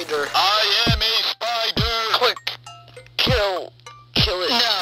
spider. I am a spider! Quick! Kill. Kill it. No.